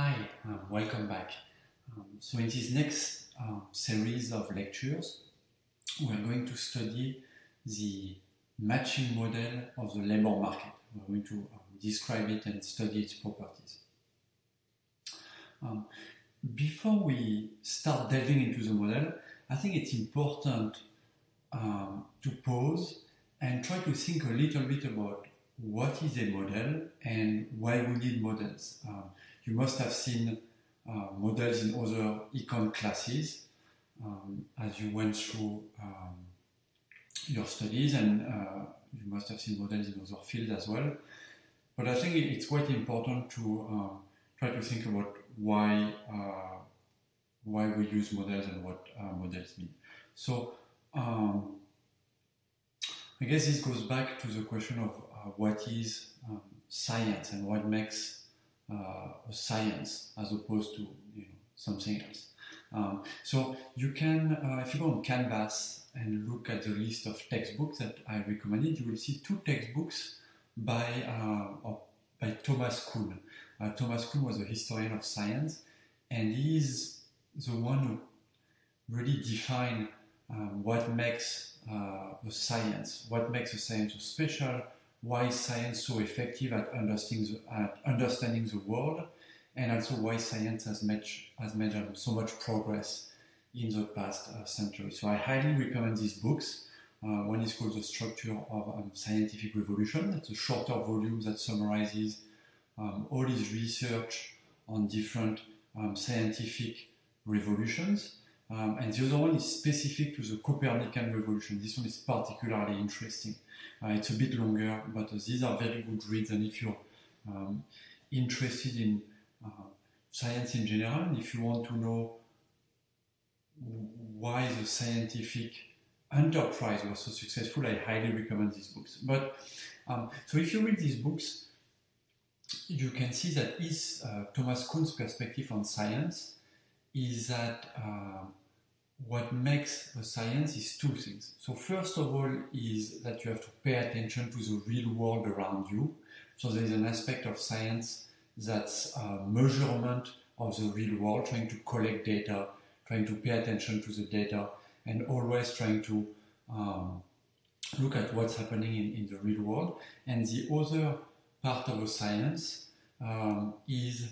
Hi, um, welcome back. Um, so in this next uh, series of lectures, we are going to study the matching model of the labor market. We're going to um, describe it and study its properties. Um, before we start delving into the model, I think it's important um, to pause and try to think a little bit about what is a model and why we need models. You must have seen uh, models in other econ classes um, as you went through um, your studies, and uh, you must have seen models in other fields as well. But I think it's quite important to uh, try to think about why uh, why we use models and what uh, models mean. So um, I guess this goes back to the question of uh, what is um, science and what makes uh, science as opposed to you know, something else. Um, so you can, uh, if you go on Canvas and look at the list of textbooks that I recommended, you will see two textbooks by, uh, by Thomas Kuhn. Uh, Thomas Kuhn was a historian of science, and he is the one who really defined um, what makes uh, a science, what makes a science so special, why is science so effective at understanding the, at understanding the world, and also why science has made, has made um, so much progress in the past uh, century. So I highly recommend these books. Uh, one is called The Structure of um, Scientific Revolution. It's a shorter volume that summarizes um, all his research on different um, scientific revolutions. Um, and the other one is specific to the Copernican revolution. This one is particularly interesting. Uh, it's a bit longer, but uh, these are very good reads. And if you're um, interested in uh, science in general, and if you want to know why the scientific enterprise was so successful, I highly recommend these books. But um, so if you read these books, you can see that uh, Thomas Kuhn's perspective on science is that uh, what makes a science is two things. So first of all is that you have to pay attention to the real world around you. So there is an aspect of science that's a measurement of the real world, trying to collect data, trying to pay attention to the data, and always trying to um, look at what's happening in, in, the real world. And the other part of a science um, is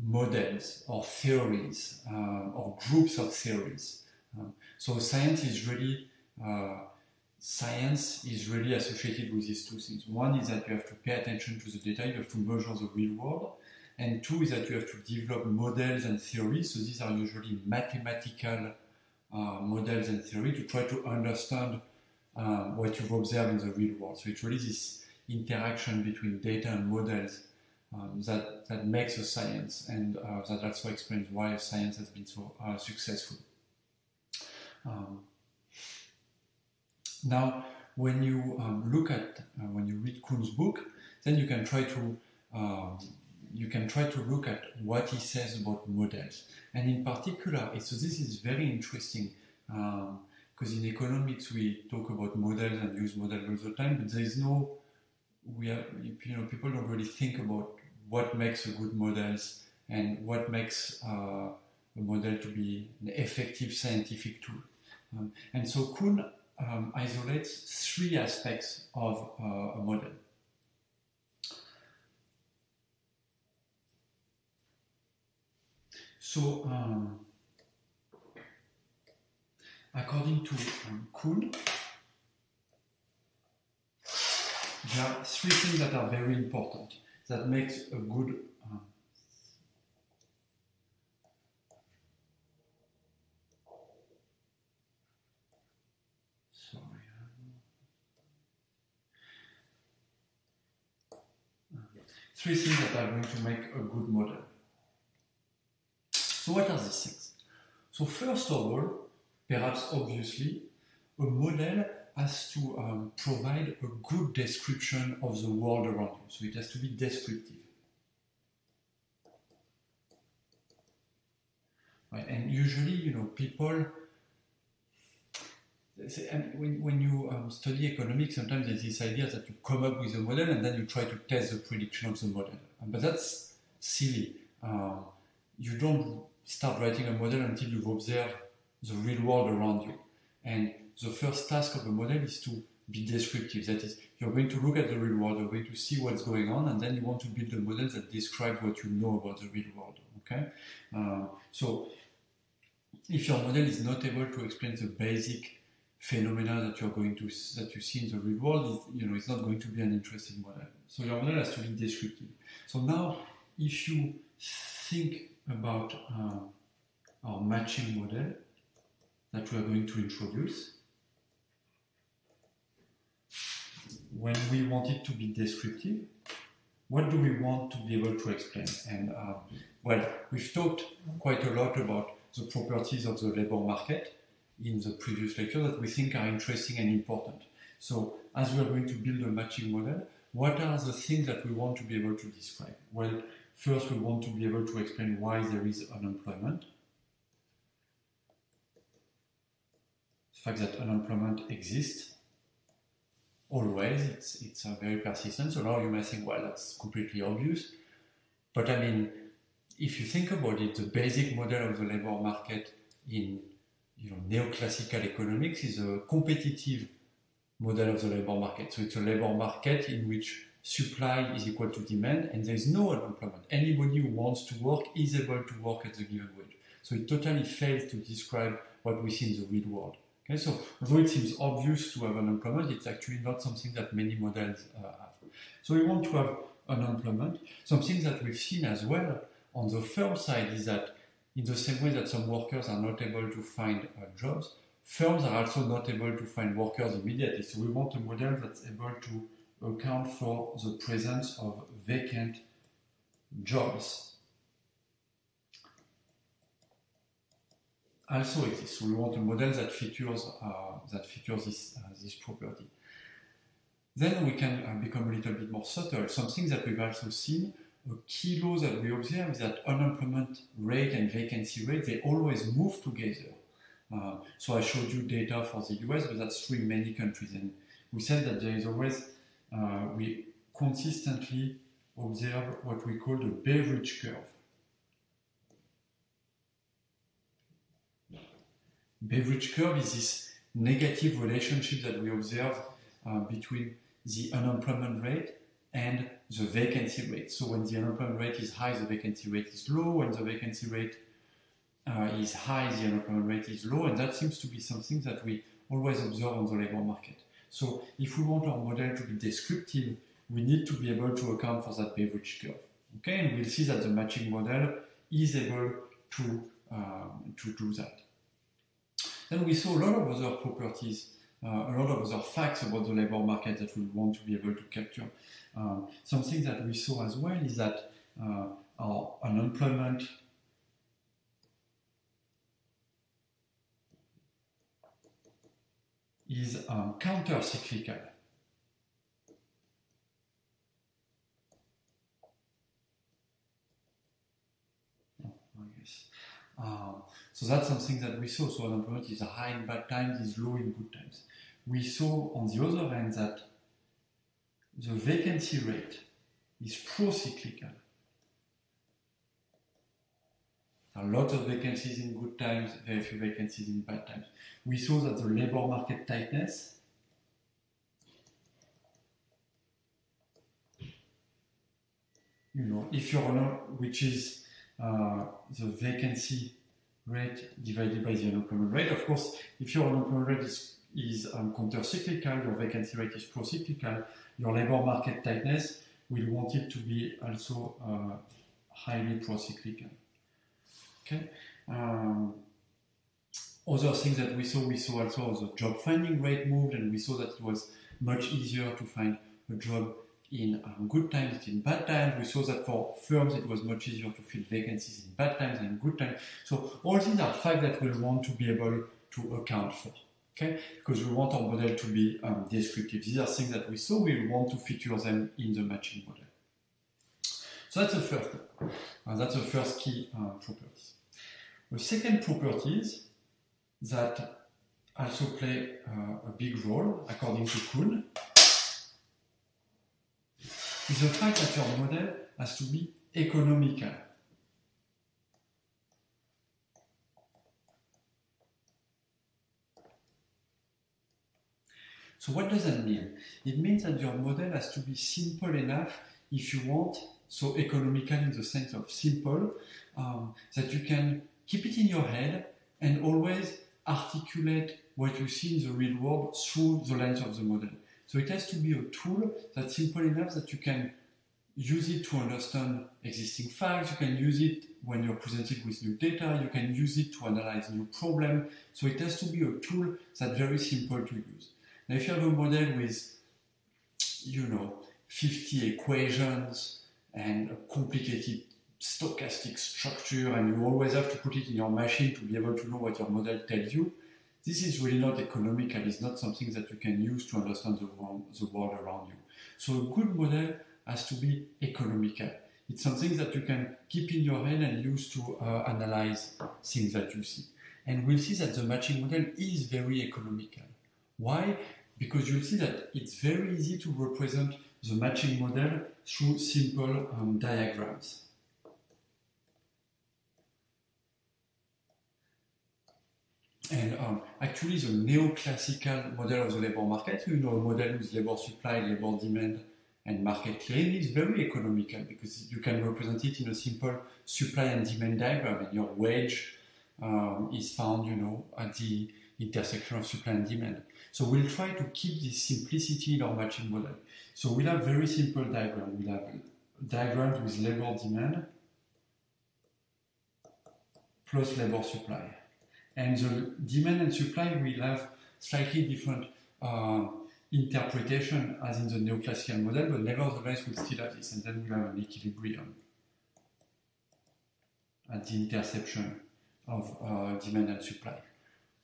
models or theories uh, or groups of theories. Um, so science is really uh, science is really associated with these two things. One is that you have to pay attention to the data, you have to measure the real world, and two is that you have to develop models and theories. So these are usually mathematical uh, models and theory to try to understand um, what you've observed in the real world. So it's really this interaction between data and models um, that, that makes a science, and uh, that also explains why science has been so uh, successful. Um, now, when you um, look at uh, when you read Kuhn's book, then you can try to um, you can try to look at what he says about models, and in particular, so this is very interesting because um, in economics we talk about models and use models all the time, but there is no we are you know people don't really think about what makes a good models and what makes uh, a model to be an effective scientific tool. Um, and so Kuhn um, isolates three aspects of uh, a model. So, um, according to um, Kuhn, there are three things that are very important that makes a good three things that are going to make a good model. So what are these things? So first of all, perhaps obviously, a model has to um, provide a good description of the world around you. So it has to be descriptive. Right? And usually, you know, people when, when you um, study economics, sometimes there's this idea that you come up with a model and then you try to test the prediction of the model. But that's silly. Um, you don't start writing a model until you've observed the real world around you. And the first task of a model is to be descriptive. That is, you're going to look at the real world, you're going to see what's going on, and then you want to build a model that describes what you know about the real world. Okay, uh, so if your model is not able to explain the basic phenomena that you're going to that you see in the real world, you know, it's not going to be an interesting model. So your model has to be descriptive. So now, if you think about uh, our matching model that we are going to introduce, when we want it to be descriptive, what do we want to be able to explain? And uh, well, we've talked quite a lot about the properties of the labor market in the previous lecture that we think are interesting and important. So, as we are going to build a matching model, what are the things that we want to be able to describe? Well, first we want to be able to explain why there is unemployment. The fact that unemployment exists always, it's, it's very persistent. So now you may think, well, that's completely obvious. But I mean, if you think about it, the basic model of the labor market in you know, neoclassical economics is a competitive model of the labor market. So it's a labor market in which supply is equal to demand and there is no unemployment. Anybody who wants to work is able to work at the given wage. So it totally fails to describe what we see in the real world. Okay, so although it seems obvious to have unemployment, it's actually not something that many models uh, have. So we want to have unemployment. Something that we've seen as well on the firm side is that in the same way that some workers are not able to find uh, jobs, firms are also not able to find workers immediately. So we want a model that's able to account for the presence of vacant jobs. Also exists. We want a model that features uh, that features this uh, this property. Then we can uh, become a little bit more subtle. Something that we've also seen a key law that we observe is that unemployment rate and vacancy rate, they always move together. Uh, so I showed you data for the US, but that's true in many countries. And we said that there is always, uh, we consistently observe what we call the Beveridge curve. Beveridge curve is this negative relationship that we observe uh, between the unemployment rate and the vacancy rate. So when the unemployment rate is high, the vacancy rate is low. When the vacancy rate uh, is high, the unemployment rate is low, and that seems to be something that we always observe on the labor market. So if we want our model to be descriptive, we need to be able to account for that Beveridge curve. Okay, and we'll see that the matching model is able to, um, to do that. Then we saw a lot of other properties, a lot of other facts about the labor market that we want to be able to capture. Um, something that we saw as well is that uh, our unemployment is um, counter-cyclical. Uh, so that's something that we saw. So unemployment is high in bad times, is low in good times. We saw on the other hand that the vacancy rate is pro-cyclical. A lot of vacancies in good times, very few vacancies in bad times. We saw that the labor market tightness you know, if you're not, which is uh, the vacancy rate divided by the unemployment rate. Of course, if your unemployment rate is, is um, counter-cyclical, your vacancy rate is pro-cyclical, your labor market tightness will want it to be also uh, highly procyclical. Okay. Um, other things that we saw, we saw also the job finding rate moved, and we saw that it was much easier to find a job in um, good times in bad times. We saw that for firms it was much easier to fill vacancies in bad times than good times. So all these are facts that we'll want to be able to account for okay? Because we want our model to be um, descriptive. These are things that we saw, we want to feature them in the matching model. So that's the first thing. Uh, that's the first key uh, properties. The second properties that also play uh, a big role, according to Kuhn, is the fact that your model has to be economical. So what does that mean? It means that your model has to be simple enough if you want, so economical in the sense of simple, um, that you can keep it in your head and always articulate what you see in the real world through the lens of the model. So it has to be a tool that's simple enough that you can use it to understand existing facts, you can use it when you're presented with new data, you can use it to analyze new problem. So it has to be a tool that's very simple to use. Now if you have a model with, you know, 50 equations and a complicated stochastic structure and you always have to put it in your machine to be able to know what your model tells you, this is really not economical. It's not something that you can use to understand the world, the world around you. So a good model has to be economical. It's something that you can keep in your head and use to uh, analyze things that you see. And we'll see that the matching model is very economical. Why? Because you'll see that it's very easy to represent the matching model through simple um, diagrams. And um, actually, the neoclassical model of the labor market, you know, a model with labor supply, labor demand, and market clearing is very economical because you can represent it in a simple supply and demand diagram, and your wage um, is found, you know, at the intersection of supply and demand. So we'll try to keep this simplicity in our matching model. So we'll have very simple diagram. We'll have diagrams with labor demand plus labor supply. And the demand and supply will have slightly different uh, interpretation as in the neoclassical model, but nevertheless we'll still have this, and then we'll have an equilibrium at the intersection of uh, demand and supply.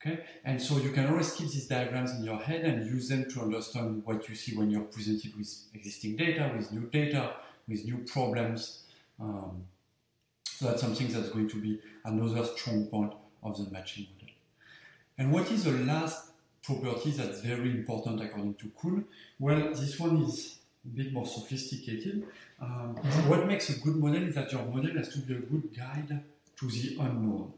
Okay, and so you can always keep these diagrams in your head and use them to understand what you see when you're presented with existing data, with new data, with new problems. Um, so that's something that's going to be another strong point of the matching model. And what is the last property that's very important according to Kuhn? Well, this one is a bit more sophisticated. Um, what makes a good model is that your model has to be a good guide to the unknown.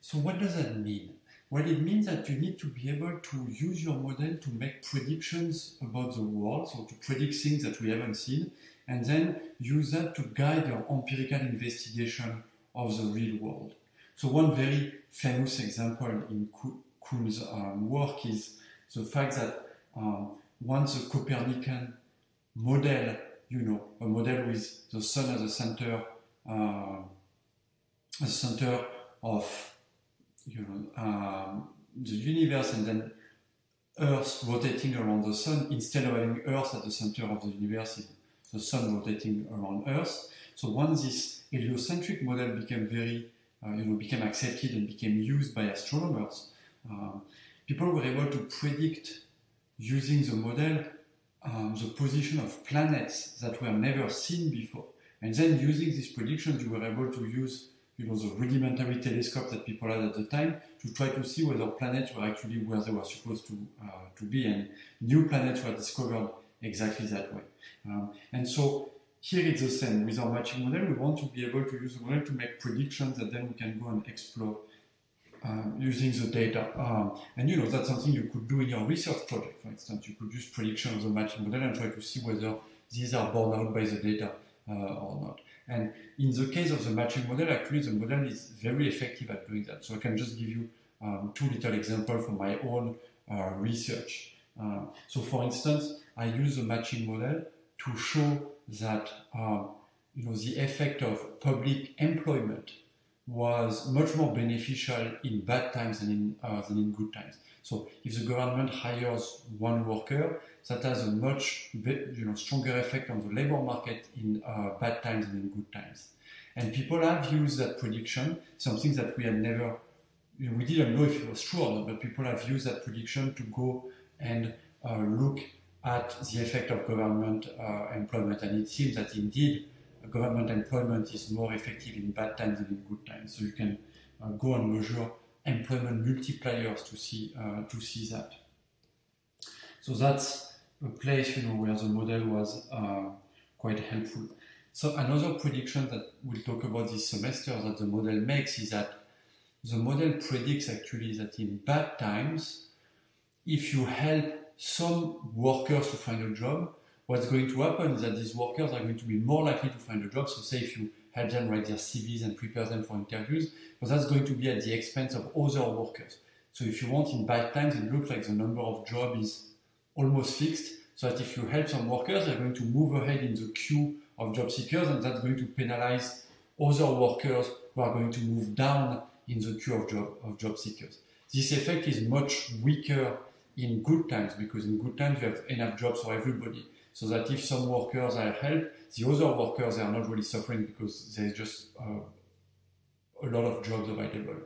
So what does that mean? Well, it means that you need to be able to use your model to make predictions about the world, so to predict things that we haven't seen, and then use that to guide your empirical investigation of the real world. So one very famous example in Kuhn's um, work is the fact that um, once a Copernican model, you know, a model with the sun as the center, uh, the center of you know, um, the universe and then Earth rotating around the sun instead of having Earth at the center of the universe, the sun rotating around Earth. So once this heliocentric model became very, uh, you know, became accepted and became used by astronomers, uh, people were able to predict using the model um, the position of planets that were never seen before. And then using these predictions, you were able to use you know, the rudimentary telescope that people had at the time to try to see whether planets were actually where they were supposed to, uh, to be, and new planets were discovered exactly that way. Um, and so here it's the same. With our matching model, we want to be able to use the model to make predictions that then we can go and explore um, using the data. Um, and you know, that's something you could do in your research project, for instance. You could use prediction of the matching model and try to see whether these are borne out by the data uh, or not. And in the case of the matching model, actually the model is very effective at doing that. So I can just give you um, two little examples from my own uh, research. Uh, so for instance, I use the matching model to show that um, you know, the effect of public employment was much more beneficial in bad times than in, uh, than in good times. So if the government hires one worker, that has a much you know, stronger effect on the labor market in uh, bad times than in good times. And people have used that prediction, something that we had never, you know, we didn't know if it was true or not, but people have used that prediction to go and uh, look at the effect of government uh, employment. And it seems that indeed government employment is more effective in bad times than in good times. So you can uh, go and measure employment multipliers to see uh, to see that. So that's a place you know where the model was uh, quite helpful. So another prediction that we'll talk about this semester that the model makes is that the model predicts actually that in bad times, if you help some workers to find a job, what's going to happen is that these workers are going to be more likely to find a job. So say if you help them write their CVs and prepare them for interviews, but that's going to be at the expense of other workers. So if you want in bad times, it looks like the number of jobs is almost fixed, so that if you help some workers, they're going to move ahead in the queue of job seekers, and that's going to penalize other workers who are going to move down in the queue of job, of job seekers. This effect is much weaker in good times because in good times you have enough jobs for everybody. So that if some workers are helped, the other workers are not really suffering because there's just uh, a lot of jobs available.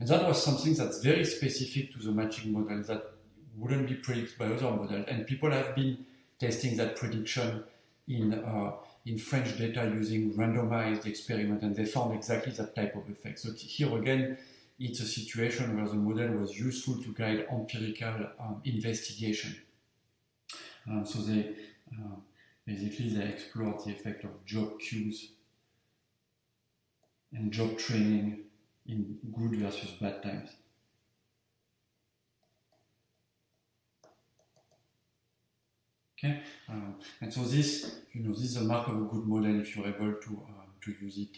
And that was something that's very specific to the matching model that wouldn't be predicted by other models. And people have been testing that prediction in uh, in French data using randomized experiment, and they found exactly that type of effect. So here again, it's a situation where the model was useful to guide empirical um, investigation. Um, so they uh, basically they explored the effect of job queues and job training in good versus bad times. Okay, um, and so this, you know, this is a mark of a good model if you're able to uh, to use it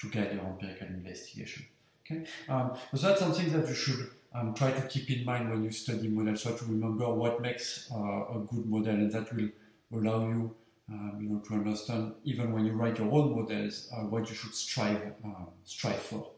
to guide your empirical investigation. Okay, um, so that's something that you should um, try to keep in mind when you study models. So to remember what makes uh, a good model, and that will allow you, um, you know, to understand even when you write your own models uh, what you should strive uh, strive for.